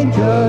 angel.